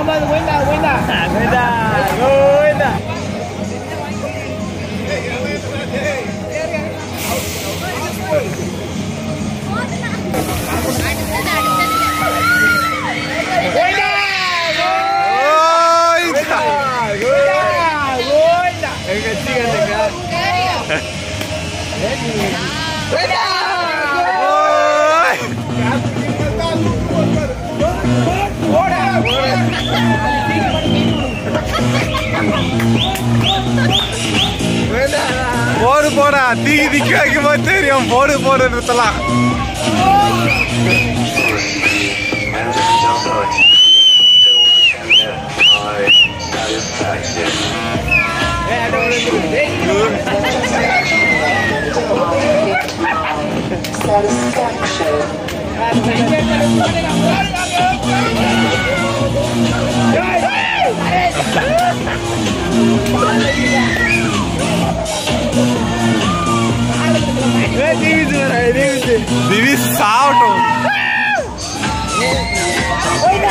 Ahmad winner, winner. Winner, winner. Winner! Winner! Winner! போடு போடா தீ திக்க வைக்கும் போது தெரியும் போடு போடு நிறுத்தலாம் Vive salto. Diga.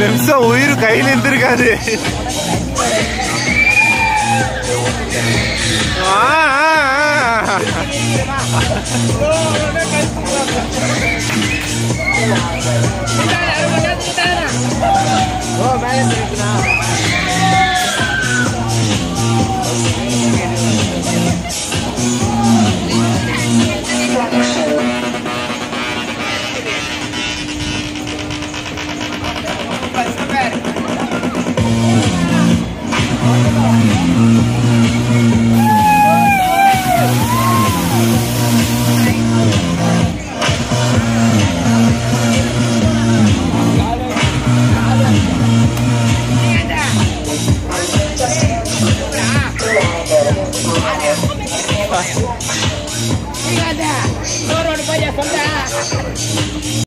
நிமிஷம் உயிர் கையில் இருந்திருக்காது ஆ, ஆ, Enggak ada. Turun saja, saudara.